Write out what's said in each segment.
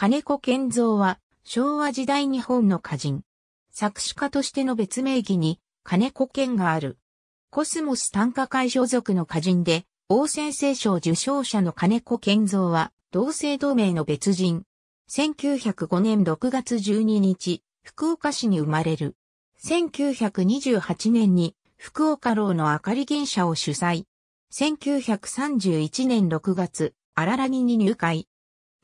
金子健三は昭和時代日本の歌人。作詞家としての別名義に金子健がある。コスモス短歌会所属の歌人で、王先生賞受賞者の金子健三は同姓同名の別人。1905年6月12日、福岡市に生まれる。1928年に福岡楼の明かり原社を主催。1931年6月、荒らぎに入会。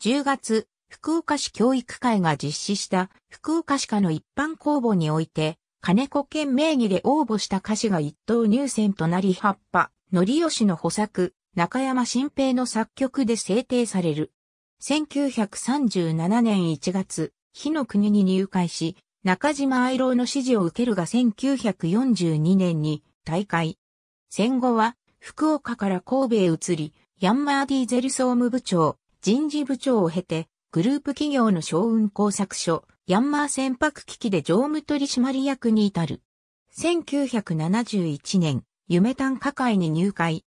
10月、福岡市教育会が実施した福岡市下の一般公募において、金子県名義で応募した歌詞が一等入選となり葉っぱ、のりよしの補作、中山新平の作曲で制定される。1937年1月、火の国に入会し、中島愛郎の指示を受けるが1942年に大会。戦後は福岡から神戸へ移り、ヤンマーディーゼル総務部長、人事部長を経て、グループ企業の小運工作所、ヤンマー船舶機器で常務取締役に至る。1971年、夢単科会に入会。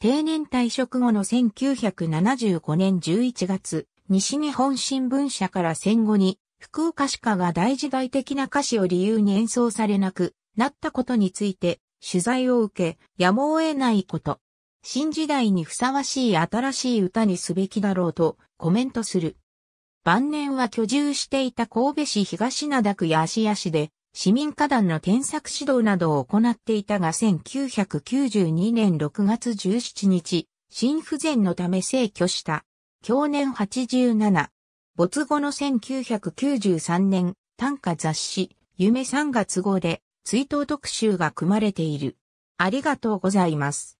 定年退職後の1975年11月、西日本新聞社から戦後に福岡市下が大時代的な歌詞を理由に演奏されなくなったことについて取材を受け、やむを得ないこと。新時代にふさわしい新しい歌にすべきだろうとコメントする。晩年は居住していた神戸市東灘区や芦屋市で市民歌団の添削指導などを行っていたが1992年6月17日、心不全のため逝去した。去年87。没後の1993年、短歌雑誌、夢3月号で追悼特集が組まれている。ありがとうございます。